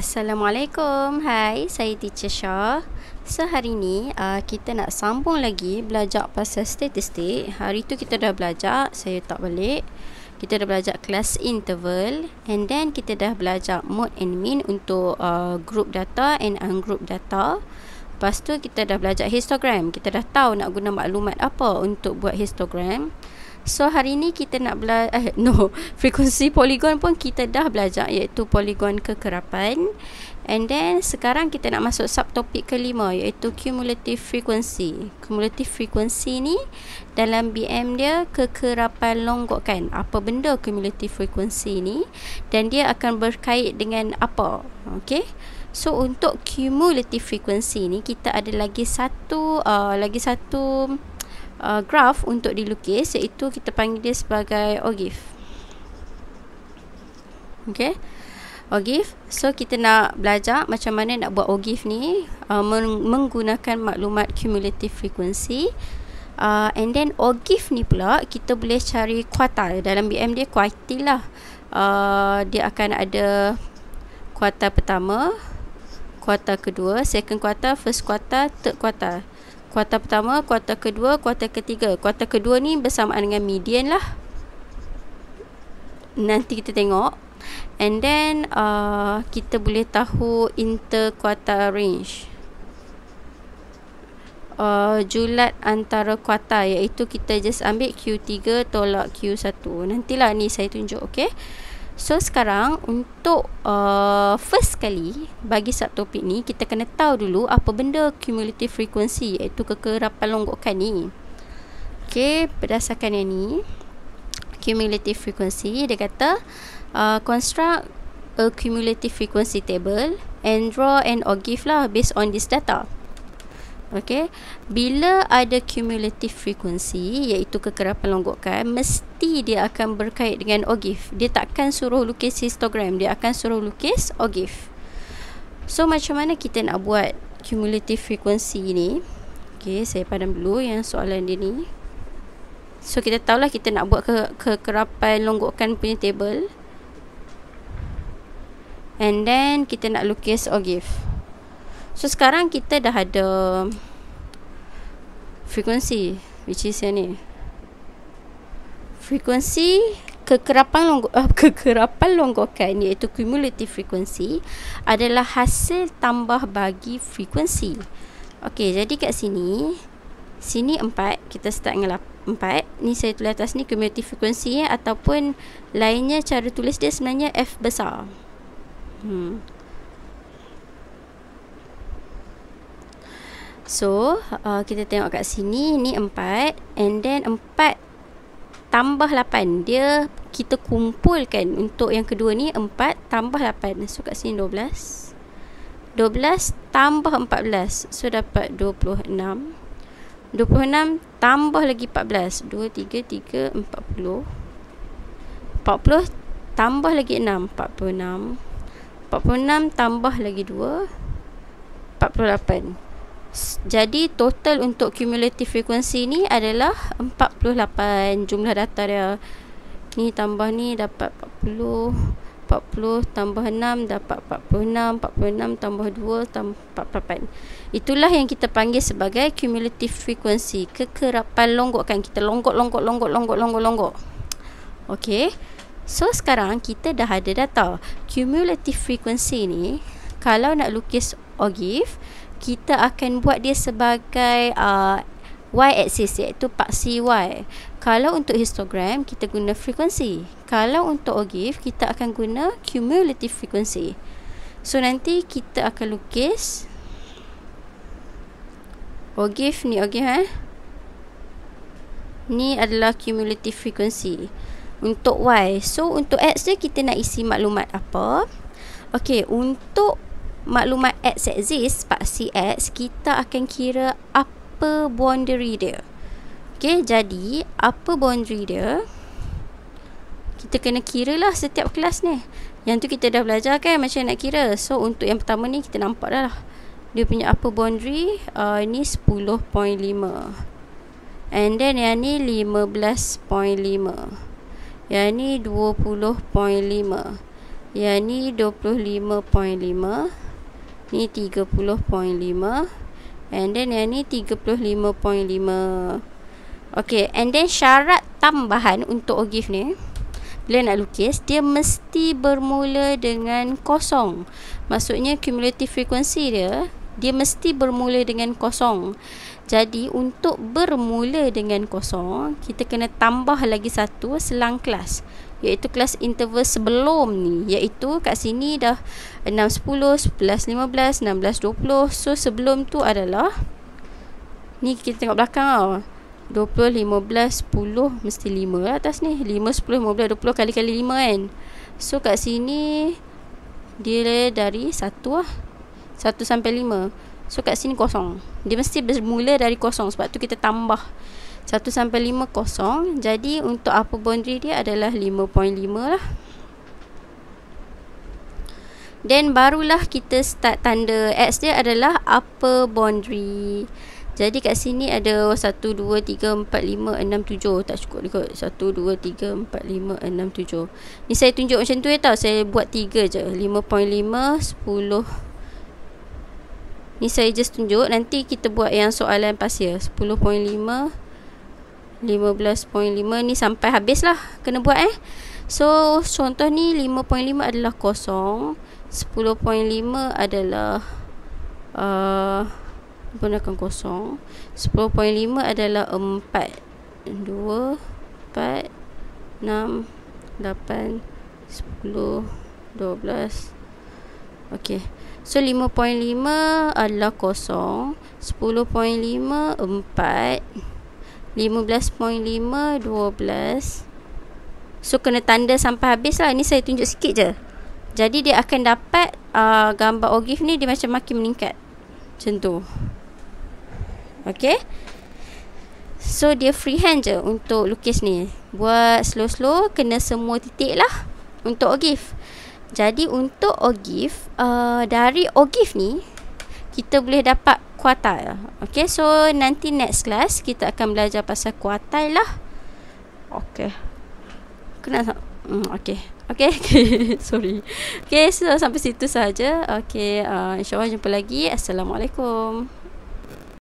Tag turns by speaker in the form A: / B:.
A: Assalamualaikum. Hai, saya Teacher Shah. So hari ni uh, kita nak sambung lagi belajar pasal statistik. Hari tu kita dah belajar, saya tak balik. Kita dah belajar kelas interval and then kita dah belajar mode and mean untuk uh, group data and ungroup data. Lepas tu kita dah belajar histogram. Kita dah tahu nak guna maklumat apa untuk buat histogram. So hari ni kita nak belajar eh, No. Frekuensi poligon pun kita dah belajar Iaitu poligon kekerapan. And then sekarang kita nak masuk subtopik kelima Iaitu cumulative frequency. Cumulative frequency ni Dalam BM dia kekerapan longgokan Apa benda cumulative frequency ni? Dan dia akan berkait dengan apa? Okay? So untuk cumulative frequency ni Kita ada lagi satu uh, Lagi satu uh, graf untuk dilukis iaitu kita panggil dia sebagai ogif. Okay. Ogif. So kita nak belajar macam mana nak buat ogif ni uh, menggunakan maklumat cumulative frequency. Uh, and then ogif ni pula kita boleh cari kuartal dalam BM dia kuartil lah. Uh, dia akan ada kuartal pertama, kuartal kedua, second kuartal, first kuartal, third kuartal kuartal pertama, kuartal kedua, kuartal ketiga. Kuartal kedua ni bersamaan dengan median lah. Nanti kita tengok. And then uh, kita boleh tahu interquartal range. Uh, julat antara kuartal iaitu kita just ambil Q3 tolak Q1. Nantilah ni saya tunjuk, okay? So sekarang untuk uh, first kali bagi subtopik ni kita kena tahu dulu apa benda cumulative frequency iaitu kekerapan longgokan ni. Okay, berdasarkan yang ni cumulative frequency dia kata uh, construct a cumulative frequency table and draw an ogive lah based on this data. Okay. Bila ada cumulative frequency iaitu kekerapan longgokan mesti dia akan berkait dengan ogif. Dia takkan suruh lukis histogram, dia akan suruh lukis ogif. So macam mana kita nak buat cumulative frequency ni? Okay, saya padam dulu yang soalan dia ni. So kita tahulah kita nak buat ke kekerapan longgokan punya table. And then kita nak lukis ogif. So sekarang kita dah ada frekuensi which is yang ni. Frekuensi kekerapan long uh, kekerapan longgokan iaitu cumulative frequency adalah hasil tambah bagi frekuensi. Okey, jadi kat sini sini 4 kita start dengan 4. Ni saya tulis atas ni cumulative frequency ya ataupun lainnya cara tulis dia sebenarnya F besar. Hmm. So, uh, kita tengok kat sini ni 4 and then 4 tambah 8. Dia kita kumpulkan untuk yang kedua ni 4 tambah 8. So kat sini 12. 12 tambah 14. So dapat 26. 26 tambah lagi 14. 2 3 3 40. 40 tambah lagi 6 46. 46 tambah lagi 2 48. Jadi total untuk cumulative frequency ni adalah 48 jumlah data dia. Ni tambah ni dapat 40. 40 tambah 6 dapat 46. 46 tambah 2 tambah 48. Itulah yang kita panggil sebagai cumulative frequency. Kekerapan longgokkan. Kita longgok, longgok, longgok, longgok, longgok, longgok. Okay. So sekarang kita dah ada data. Cumulative frequency ni kalau nak lukis ogif kita akan buat dia sebagai uh, y axis iaitu paksi y. Kalau untuk histogram kita guna frekuensi. Kalau untuk ogif kita akan guna cumulative frequency. So nanti kita akan lukis ogif ni ogif eh. Ni adalah cumulative frequency untuk y. So untuk x dia kita nak isi maklumat apa? Okey, untuk maklumat X exist, paksi X, kita akan kira apa boundary dia. Okay, jadi apa boundary dia? Kita kena kira lah setiap kelas ni. Yang tu kita dah belajar kan macam nak kira. So, untuk yang pertama ni kita nampak dah lah. Dia punya apa boundary? Uh, ni 10.5. And then yang ni 15.5. Yang ni 20.5. Yang ni 25.5 Ni 30.5 And then yang ni 35.5 Okay And then syarat tambahan Untuk ogif ni Bila nak lukis Dia mesti bermula dengan kosong. Maksudnya cumulative frequency dia Dia mesti bermula dengan kosong. Jadi untuk bermula dengan kosong Kita kena tambah lagi satu Selang kelas iaitu kelas interval sebelum ni. Iaitu kat sini dah 6 10 11 15 16 20 so sebelum tu adalah ni kita tengok belakang tau. 20 15 10 mesti 5 lah atas ni. 5 10 15 20 kali kali 5 kan. So kat sini dia dari 1 lah. 1 sampai 5 so kat sini kosong. Dia mesti bermula dari kosong sebab tu kita tambah 1 sampai 5 kosong. Jadi untuk upper boundary dia adalah 5.5 lah. Then barulah kita start tanda X dia adalah upper boundary. Jadi kat sini ada 1, 2, 3, 4, 5, 6, 7 Tak cukup kot 1, 2, 3, 4, 5, 6, 7 Ni saya tunjuk macam tu ya tau. Saya buat 3 je. 5.5, 10 Ni saya just tunjuk. Nanti kita buat yang soalan pasir. 10.5 15.5 ni sampai habis lah kena buat eh. So contoh ni 5.5 adalah kosong 10.5 adalah uh, gunakan kosong 10.5 adalah 4 2 4 6 8 10 12 Okay So 5.5 adalah kosong 10.5 4 15.5 12 So kena tanda sampai habis lah. Ni saya tunjuk sikit je. Jadi dia akan dapat uh, Gambar ogif ni Dia macam makin meningkat. Macam tu. Okay So dia freehand je Untuk lukis ni. Buat slow-slow Kena semua titik lah Untuk ogif. Jadi untuk ogif uh, Dari ogif ni Kita boleh dapat quartile. Okay, so nanti next class kita akan belajar pasal quartile lah. Okay. Kena hmm, okay. Okay, sorry. Okay, so sampai situ saja. Okay, uh, insyaAllah jumpa lagi. Assalamualaikum.